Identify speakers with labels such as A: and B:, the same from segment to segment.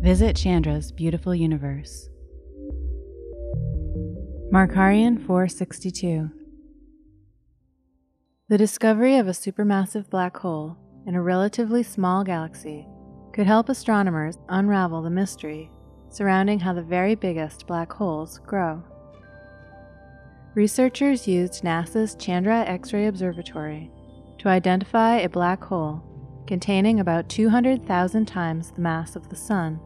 A: Visit Chandra's beautiful universe. Markarian 462 The discovery of a supermassive black hole in a relatively small galaxy could help astronomers unravel the mystery surrounding how the very biggest black holes grow. Researchers used NASA's Chandra X ray Observatory to identify a black hole containing about 200,000 times the mass of the Sun,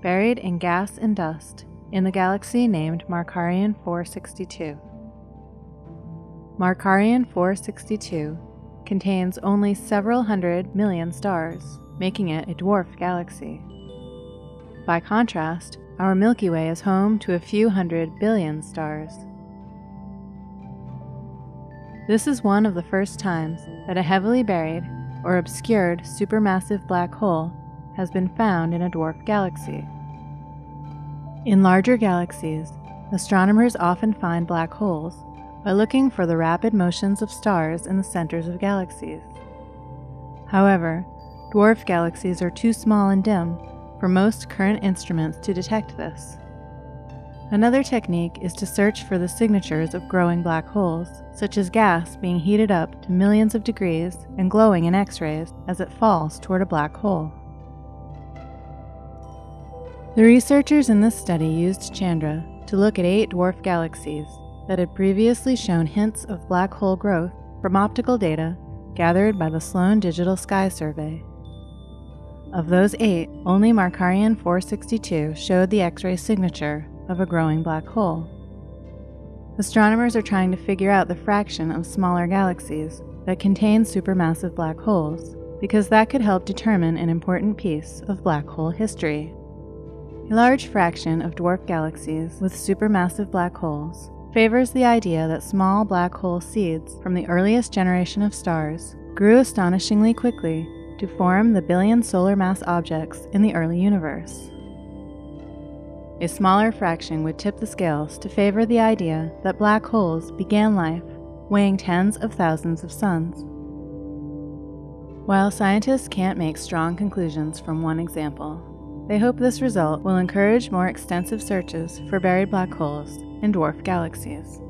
A: buried in gas and dust in the galaxy named Markarian 462. Markarian 462 contains only several hundred million stars, making it a dwarf galaxy. By contrast, our Milky Way is home to a few hundred billion stars. This is one of the first times that a heavily buried or obscured supermassive black hole has been found in a dwarf galaxy. In larger galaxies, astronomers often find black holes by looking for the rapid motions of stars in the centers of galaxies. However, dwarf galaxies are too small and dim for most current instruments to detect this. Another technique is to search for the signatures of growing black holes, such as gas being heated up to millions of degrees and glowing in X rays as it falls toward a black hole. The researchers in this study used Chandra to look at eight dwarf galaxies that had previously shown hints of black hole growth from optical data gathered by the Sloan Digital Sky Survey. Of those eight, only Markarian 462 showed the X ray signature of a growing black hole. Astronomers are trying to figure out the fraction of smaller galaxies that contain supermassive black holes, because that could help determine an important piece of black hole history. A large fraction of dwarf galaxies with supermassive black holes favors the idea that small black hole seeds from the earliest generation of stars grew astonishingly quickly to form the billion solar mass objects in the early universe. A smaller fraction would tip the scales to favor the idea that black holes began life weighing tens of thousands of suns. While scientists can't make strong conclusions from one example, they hope this result will encourage more extensive searches for buried black holes in dwarf galaxies.